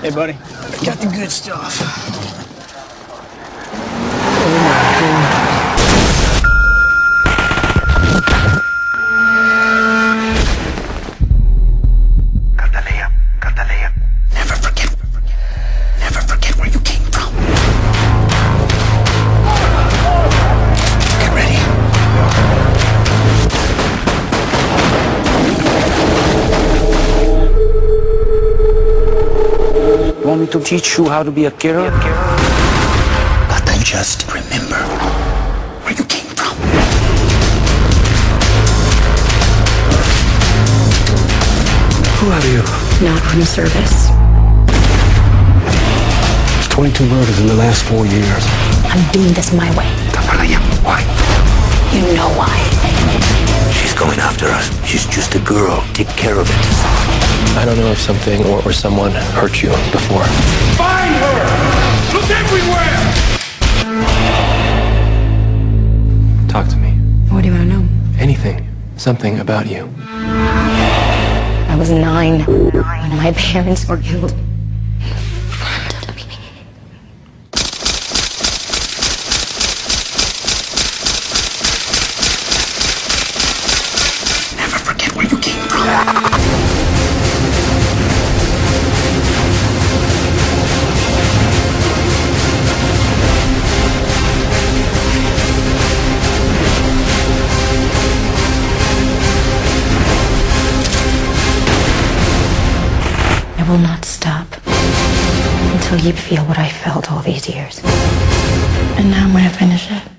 Hey, buddy. I got the good stuff. Want me to teach you how to be a killer? But then just remember where you came from. Who are you? Not on the service. There's 22 murders in the last four years. I'm doing this my way. Cataleya, why? You know why. She's going after us. She's just a girl. Take care of it. I don't know if something or, or someone hurt you before. Find her! Look everywhere! Talk to me. What do you want to know? Anything. Something about you. I was nine when my parents were killed. I will not stop until you feel what I felt all these years. And now I'm to finish it.